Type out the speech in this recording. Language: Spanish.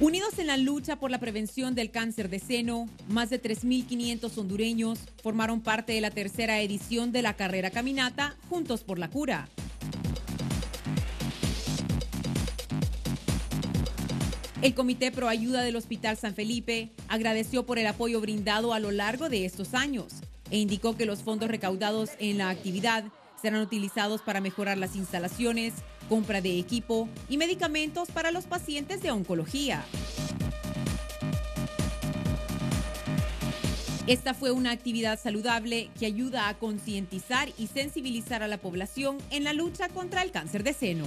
Unidos en la lucha por la prevención del cáncer de seno, más de 3.500 hondureños formaron parte de la tercera edición de la carrera caminata Juntos por la Cura. El Comité Pro Ayuda del Hospital San Felipe agradeció por el apoyo brindado a lo largo de estos años e indicó que los fondos recaudados en la actividad serán utilizados para mejorar las instalaciones, compra de equipo y medicamentos para los pacientes de oncología. Esta fue una actividad saludable que ayuda a concientizar y sensibilizar a la población en la lucha contra el cáncer de seno.